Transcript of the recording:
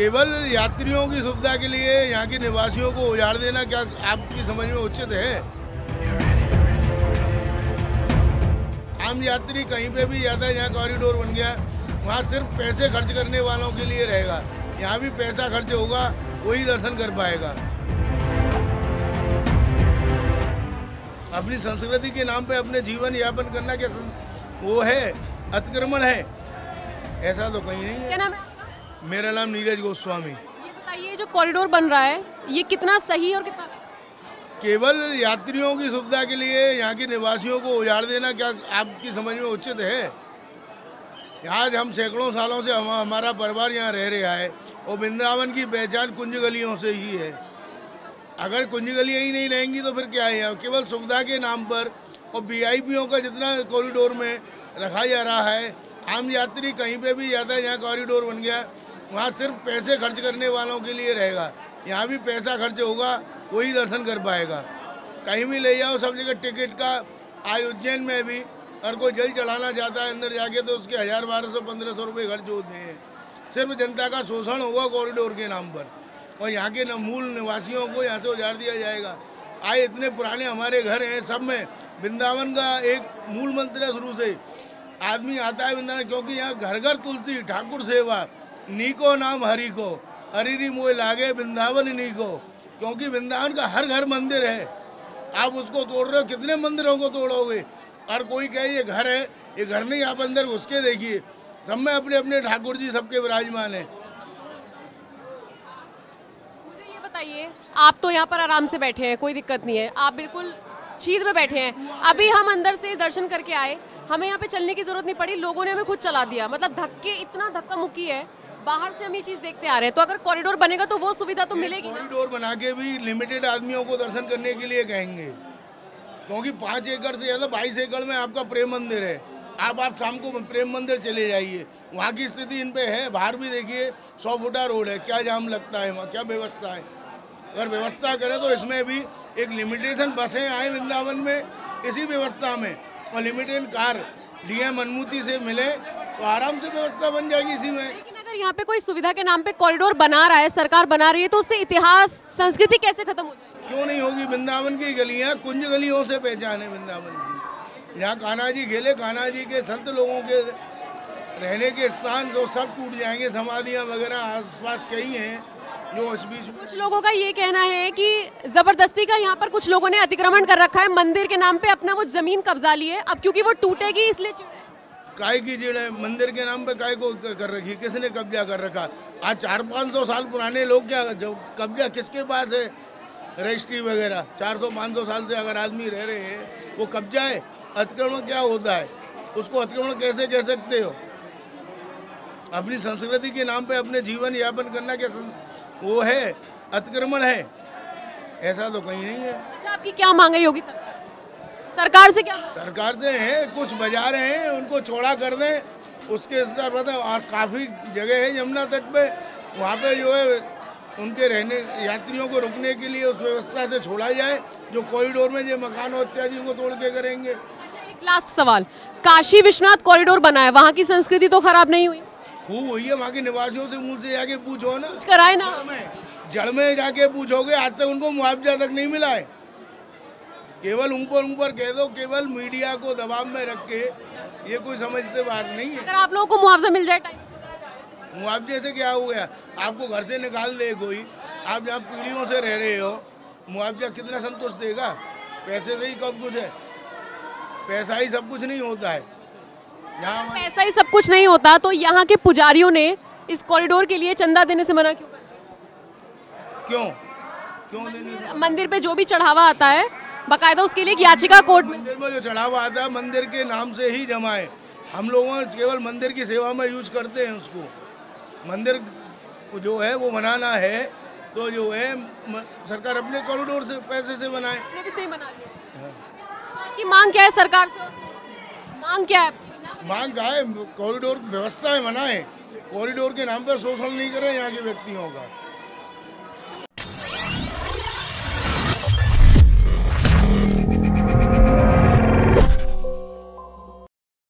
केवल यात्रियों की सुविधा के लिए यहाँ के निवासियों को उजाड़ देना क्या आपकी समझ में उचित है? आम यात्री कहीं पे भी जाता है, यहाँ कॉरिडोर बन गया, वहाँ सिर्फ़ पैसे खर्च करने वालों के लिए रहेगा। यहाँ भी पैसा खर्च होगा, वही दर्शन कर पाएगा। अपनी संस्कृति के नाम पे अपने जीवन यापन करना क्या वो है? अतिक्रमण है। ऐसा तो कहीं नहीं है। क्या नाम है? मेरा नाम नीरज गोस्वामी। ये बताइए जो कॉरिडोर बन रहा है ये कितना सही और कितना केवल यात्रियों की सुविधा के लिए यहाँ के निवासियों को उजाड़ देना क्या आपकी समझ में उचित है? आज हम सैकड़ों सालों से हम हमारा परिवार यहाँ रह रहा है और वृंदावन की पहचान कुंज गलियों से ही है। अगर कुंज गलियाँ ही नहीं रहेंगी तो फिर क्या है? केवल सुविधा के नाम पर और वीआईपीओं का जितना कॉरिडोर में रखा जा रहा है आम यात्री कहीं पे भी जाता है यहाँ कॉरिडोर बन गया वहाँ सिर्फ़ पैसे खर्च करने वालों के लिए रहेगा। यहाँ भी पैसा खर्च होगा, वही दर्शन कर पाएगा। कहीं भी ले जाओ, सब जगह टिकट का आज उज्जैन में भी अगर कोई जल चढ़ाना चाहता है अंदर जाके तो उसके हज़ार बारह सौ, पंद्रह सौ रुपये खर्च होते हैं। सिर्फ़ जनता का शोषण होगा कॉरिडोर के नाम पर। और यहाँ के मूल निवासियों को यहाँ से उजाड़ दिया जाएगा। आए इतने पुराने हमारे घर हैं, सब में वृंदावन का एक मूल मंत्र है शुरू से। आदमी आता है वृंदावन, क्योंकि यहाँ घर घर तुलसी, ठाकुर सेवा नीको नाम हरि को हरिरी मोह लागे वृंदावन नीको। क्योंकि वृंदावन का हर घर मंदिर है। आप उसको तोड़ रहे हो, कितने मंदिरों को तोड़ोगे? और कोई कहे, ये घर है, ये घर नहीं, आप अंदर घुस के देखिए। सब में अपने अपने ठाकुर जी सबके विराजमान है। मुझे ये बताइए, आप तो यहाँ पर आराम से बैठे हैं, कोई दिक्कत नहीं है। आप बिल्कुल छीद में बैठे हैं। अभी हम अंदर से दर्शन करके आए। हमें यहाँ पे चलने की ज़रूरत नहीं पड़ी, लोगों ने हमें खुद चला दिया। मतलब धक्के, इतना धक्का मुक्की है। बाहर से हम ये चीज़ देखते आ रहे हैं। तो अगर कॉरिडोर बनेगा तो वो सुविधा तो मिलेगी कॉरिडोर बना के भी लिमिटेड आदमियों को दर्शन करने के लिए कहेंगे। क्योंकि पाँच एकड़ से ज़्यादा बाईस एकड़ में आपका प्रेम मंदिर है। आप आप शाम को प्रेम मंदिर चले जाइए। वहाँ की स्थिति इन पे है। बाहर भी देखिए सौ फुटा रोड है। क्या जाम लगता है वहाँ? क्या व्यवस्था है? अगर व्यवस्था करें तो इसमें भी एक लिमिटेशन बसें आए वृंदावन में इसी व्यवस्था में। और लिमिटेड कार डीएम अनुमति से मिले तो आराम से व्यवस्था बन जाएगी इसी में। अगर यहाँ पे कोई सुविधा के नाम पे कॉरिडोर बना रहा है सरकार बना रही है तो उससे इतिहास संस्कृति कैसे खत्म हो जाएगी? क्यों नहीं होगी? वृंदावन की गलियाँ कुंज गलियों से पहचान है वृंदावन की। यहाँ कान्हा जी खेले कान्हा जी के संत लोगों के रहने के स्थान जो सब टूट जाएँगे समाधियाँ वगैरह आसपास कई हैं जो इस बीच कुछ लोगों का ये कहना है कि ज़बरदस्ती का यहाँ पर कुछ लोगों ने अतिक्रमण कर रखा है। मंदिर के नाम पे अपना वो ज़मीन कब्जा ली है। अब क्योंकि वो टूटेगी इसलिए। काय की जड़ है? मंदिर के नाम पे काय को कर रखी किसने कब्जा कर रखा? आज चार पाँच सौ साल पुराने लोग क्या जो कब्जा किसके पास है? रजिस्ट्री वगैरह। चार सौ पाँच सौ साल से अगर आदमी रह रहे हैं, वो कब्जा है? अतिक्रमण क्या होता है? उसको अतिक्रमण कैसे कह सकते हो? अपनी संस्कृति के नाम पे अपने जीवन यापन करना क्या वो है? अतिक्रमण है? ऐसा तो कहीं नहीं है। अच्छा आपकी क्या मांग योगी सरकार से? सरकार से क्या सरकार से है कुछ बाज़ार हैं उनको छोड़ा कर दें। उसके हिसाब से और काफ़ी जगह है यमुना तट पे। वहाँ पे जो है उनके रहने यात्रियों को रुकने के लिए उस व्यवस्था से छोड़ा जाए जो कॉरिडोर में जो मकानों इत्यादि को तोड़ के करेंगे। अच्छा एक लास्ट सवाल। काशी विश्वनाथ कॉरिडोर बना है वहाँ की संस्कृति तो खराब नहीं हुई? खूब हुई है वहाँ के निवासियों से मूल से जाके पूछो ना। कराए ना। जड़ में जाके पूछोगे आज तक उनको मुआवजा तक नहीं मिला है। केवल ऊपर ऊपर कह दो केवल मीडिया को दबाव में रख के ये कोई समझते बात नहीं है। अगर आप लोगों को मुआवजा मिल जाए मुआवजे से क्या हो गया? आपको घर से निकाल दे कोई। आप जहाँ पीढ़ियों से रह रहे हो मुआवजा कितना संतोष देगा? पैसे से ही कब कुछ है। पैसा ही सब कुछ नहीं होता है। यहाँ पैसा ही सब कुछ नहीं होता तो यहाँ के पुजारियों ने इस कॉरिडोर के लिए चंदा देने से मना क्यों क्यों? क्यों देने मंदिर पे जो भी चढ़ावा आता है बकायदा उसके लिए एक याचिका कोर्ट में। मंदिर में जो चढ़ावा आता है मंदिर के नाम से ही जमा है। हम लोगों केवल मंदिर की सेवा में यूज़ करते हैं उसको। मंदिर जो है वो बनाना है तो जो है सरकार अपने कॉरिडोर से पैसे से बनाए। सही बना लिया। तो आपकी मांग क्या है सरकार से? से? मांग क्या है? मांग का है? कॉरिडोर व्यवस्थाएँ बनाए। कॉरिडोर के नाम पर शोषण नहीं करें यहाँ के व्यक्तियों का।